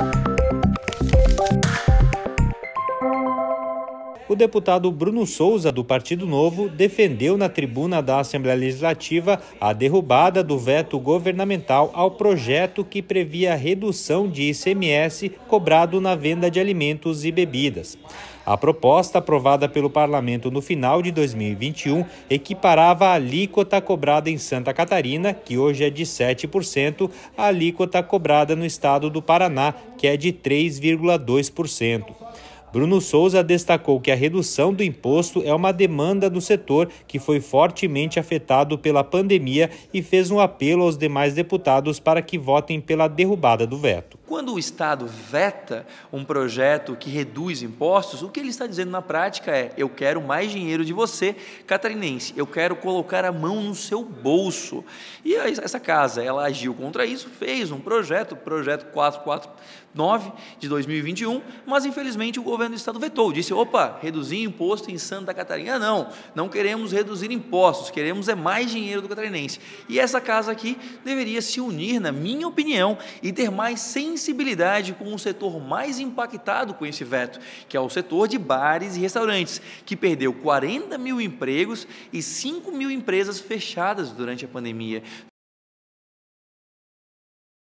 Bye. O deputado Bruno Souza, do Partido Novo, defendeu na tribuna da Assembleia Legislativa a derrubada do veto governamental ao projeto que previa a redução de ICMS cobrado na venda de alimentos e bebidas. A proposta aprovada pelo parlamento no final de 2021 equiparava a alíquota cobrada em Santa Catarina, que hoje é de 7%, à alíquota cobrada no estado do Paraná, que é de 3,2%. Bruno Souza destacou que a redução do imposto é uma demanda do setor que foi fortemente afetado pela pandemia e fez um apelo aos demais deputados para que votem pela derrubada do veto. Quando o Estado veta um projeto que reduz impostos, o que ele está dizendo na prática é: eu quero mais dinheiro de você, catarinense, eu quero colocar a mão no seu bolso. E essa casa, ela agiu contra isso, fez um projeto, projeto 449 de 2021, mas infelizmente o governo do Estado vetou, disse: opa, reduzir imposto em Santa Catarina? Não, não queremos reduzir impostos, queremos é mais dinheiro do catarinense. E essa casa aqui deveria se unir, na minha opinião, e ter mais sensibilidade sensibilidade com o setor mais impactado com esse veto, que é o setor de bares e restaurantes, que perdeu 40 mil empregos e 5 mil empresas fechadas durante a pandemia.